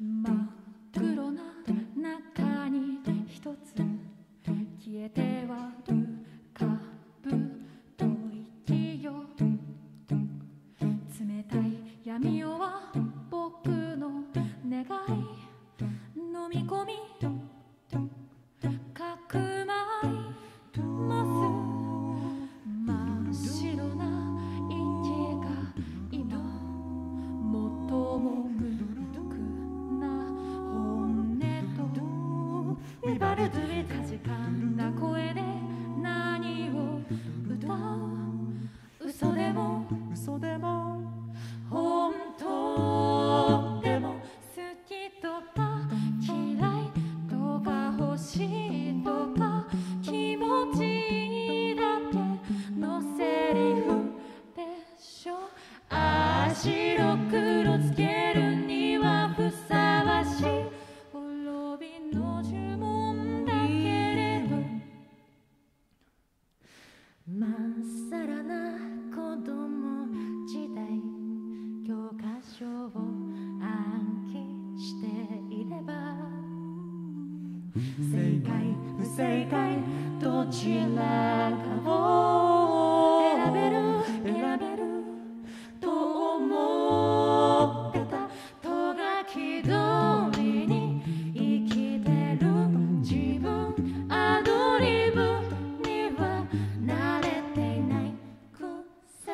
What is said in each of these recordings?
My 解不正解。どちらかを選べる選べると思ってたとがき通りに生きてる自分アドリブには慣れていないくせ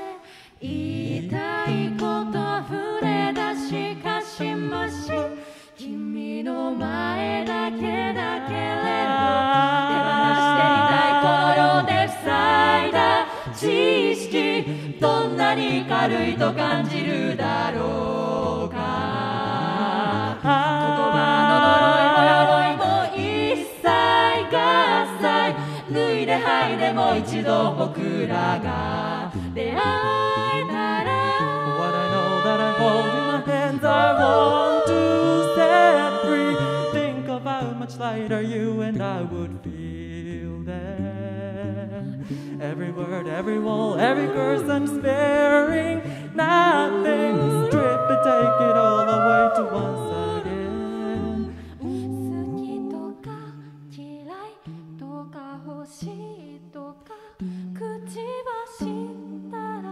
言いたいこと溢れ出しかしまし君の前なに軽いと感じるだろうか言葉の呪いも鎧も一切合切脱いで剥いでもう一度僕らが出会えたら What I know that I hold in my hands I want to set free Think of how much lighter you and I would feel then Every word, every wall, every curse I'm sparing Nothing Strip and take it all away to once again 好きとか嫌いとか欲しいとか口は死んだら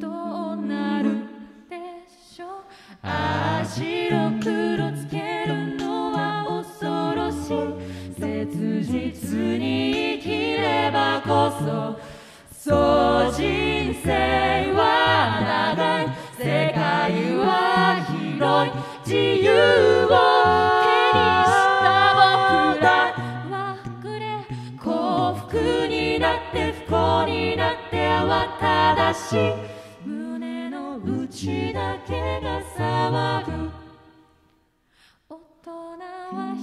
どうなるでしょうああ白黒つけるのは恐ろしい切実にそう。人生は長い。世界は広い。自由を手にした僕ら。はくれ。幸福になって不幸になって慌ただし。い胸の内だけが騒ぐ。大人は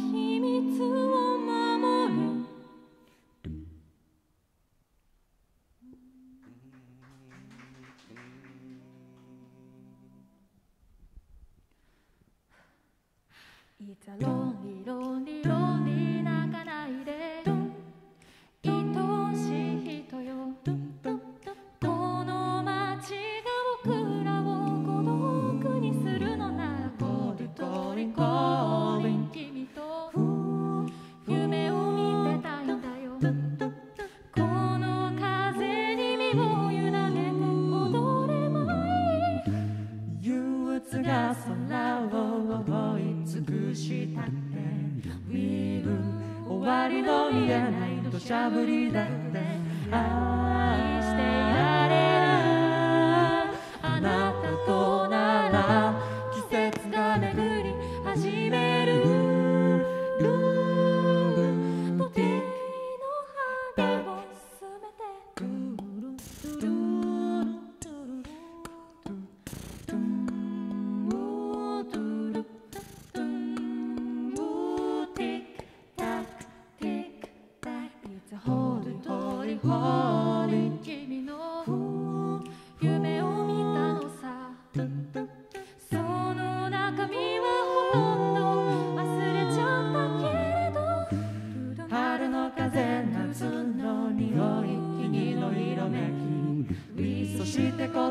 ない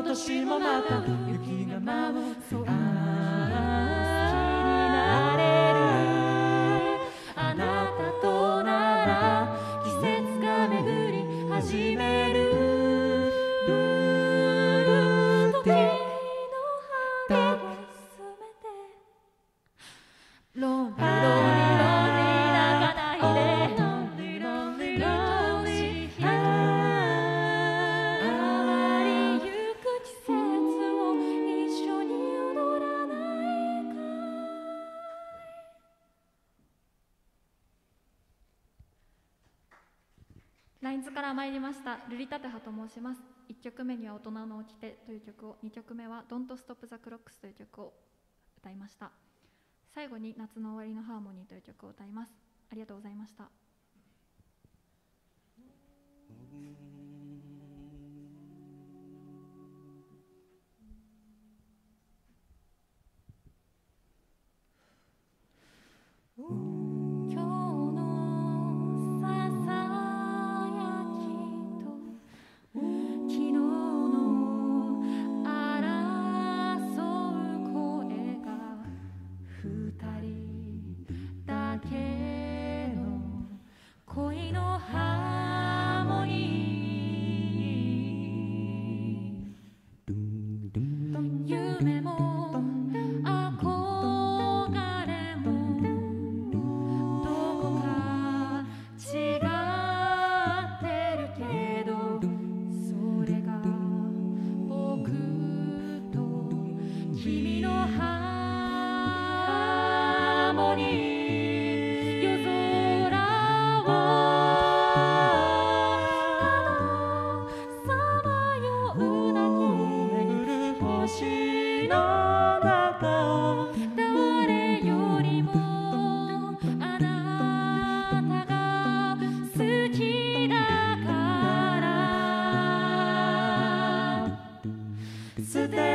今年もまたから参りました。ルリタテハと申します。1曲目には「大人の掟」という曲を2曲目は「Don't Stop the Clocks」という曲を歌いました。最後に「夏の終わりのハーモニー」という曲を歌います。ありがとうございました。So that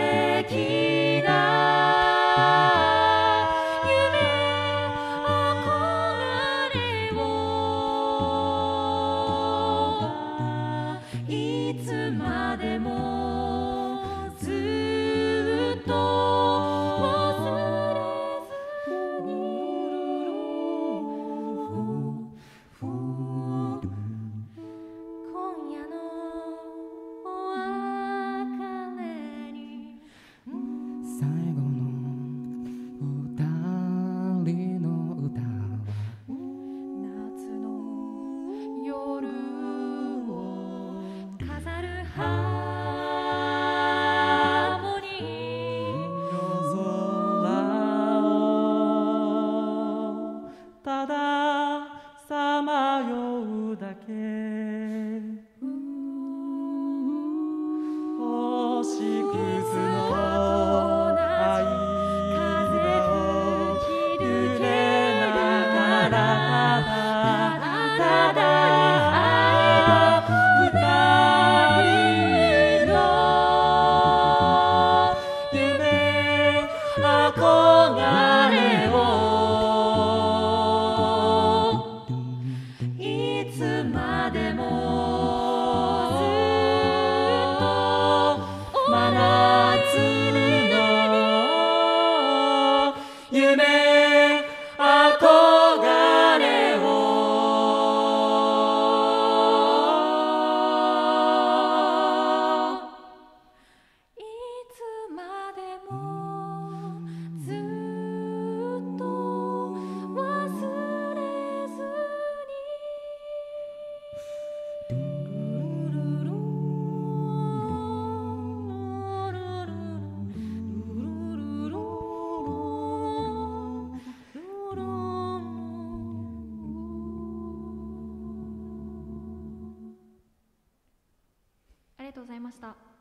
ました。